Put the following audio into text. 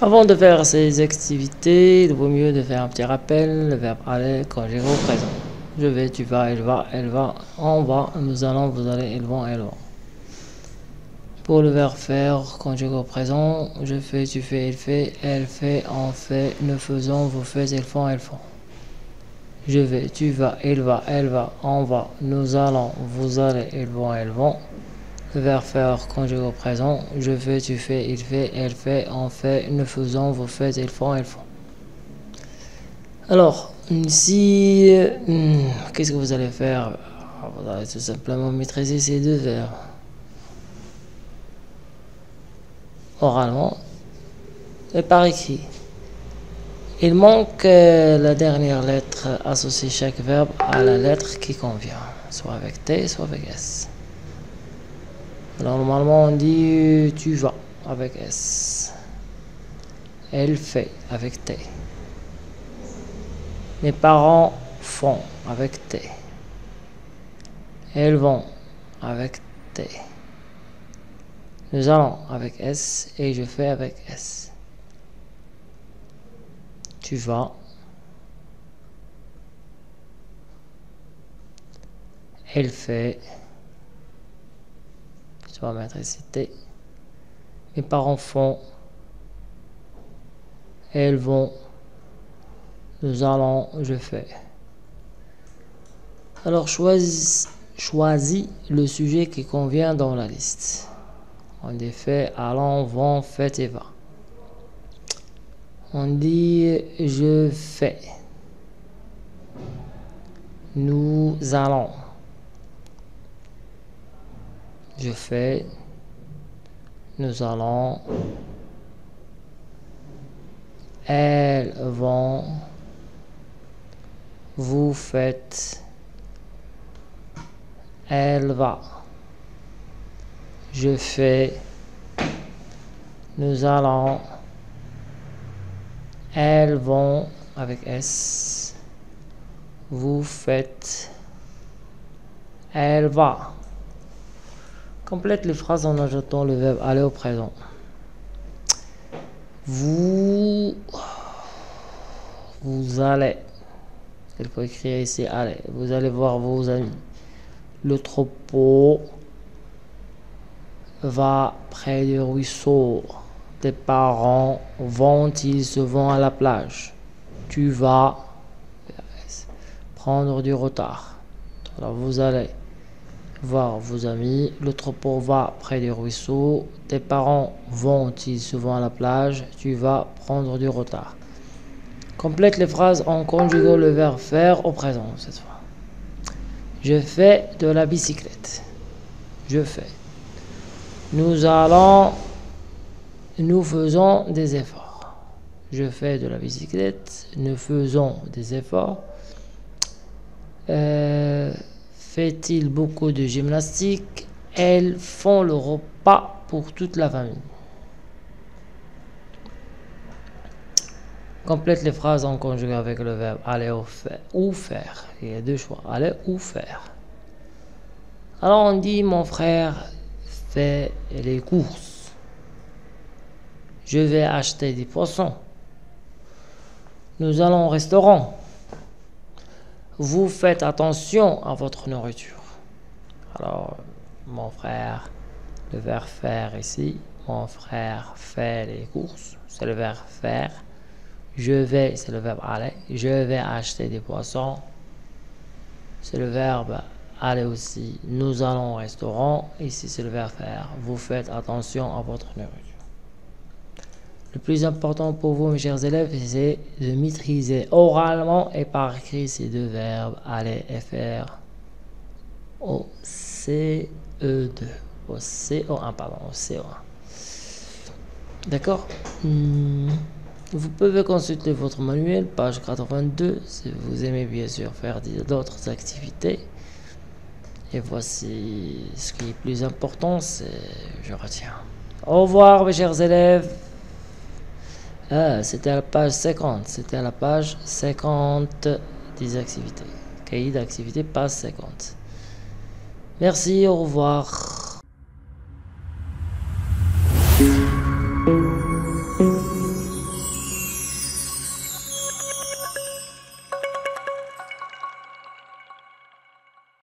Avant de faire ces activités, il vaut mieux de faire un petit rappel, le verbe aller conjugué au présent. Je vais, tu vas, elle va, elle va, on va, nous allons, vous allez, ils vont, elles vont. Pour le verbe faire, conjugué au présent, je fais, tu fais, il fait, elle fait, on fait, nous faisons, vous faites, ils font, elles font. Je vais, tu vas, il va, elle va, on va, nous allons, vous allez, ils vont, elles vont. Verbe faire conjugué au présent. Je fais, tu fais, il fait, elle fait, on fait, nous faisons, vous faites, ils font, elles font. Alors, si... hmm, Qu'est-ce que vous allez faire? Vous allez tout simplement maîtriser ces deux verbes. Oralement et par écrit. Il manque euh, la dernière lettre associée chaque verbe à la lettre qui convient, soit avec T, soit avec S. Normalement, on dit euh, tu vas avec S. Elle fait avec T. Mes parents font avec T. Elles vont avec T. Nous allons avec S et je fais avec S. Tu vas. Elle fait. Tu vas mettre ici T. Mes parents font. Elles vont. Nous allons, je fais. Alors choisis, choisis le sujet qui convient dans la liste. On dit fait, allons, vont, faites et va. On dit je fais. Nous allons. Je fais. Nous allons. Elles vont. Vous faites. Elle va. Je fais. Nous allons. Elles vont avec S. Vous faites. Elle va. Complète les phrases en ajoutant le verbe aller au présent. Vous. Vous allez. Il faut écrire ici allez. Vous allez voir vos amis. Le troupeau va près du ruisseau. Tes parents vont-ils se vont à la plage? Tu vas prendre du retard. Alors vous allez voir vos amis. Le troupeau va près du ruisseau. Tes parents vont-ils se vont à la plage? Tu vas prendre du retard. Complète les phrases en conjuguant le verbe faire au présent cette fois. Je fais de la bicyclette. Je fais. Nous allons. Nous faisons des efforts. Je fais de la bicyclette. Nous faisons des efforts. Euh, Fait-il beaucoup de gymnastique? Elles font le repas pour toute la famille. Complète les phrases en conjugué avec le verbe aller ou faire. Ou faire. Il y a deux choix. Aller ou faire. Alors on dit mon frère fait les courses. Je vais acheter des poissons. Nous allons au restaurant. Vous faites attention à votre nourriture. Alors, mon frère, le verbe faire ici. Mon frère fait les courses. C'est le verbe faire. Je vais, c'est le verbe aller. Je vais acheter des poissons. C'est le verbe aller aussi. Nous allons au restaurant. Ici, c'est le verbe faire. Vous faites attention à votre nourriture. Le plus important pour vous, mes chers élèves, c'est de maîtriser oralement et par écrit ces deux verbes aller et faire au CE2. Au CO1, pardon, au CO1. D'accord? Hmm. Vous pouvez consulter votre manuel, page 82, si vous aimez bien sûr faire d'autres activités. Et voici ce qui est plus important, c'est je retiens. Au revoir mes chers élèves. Ah, c'était à la page 50. C'était à la page 50 des activités. Cahier d'activités, page 50. Merci, au revoir.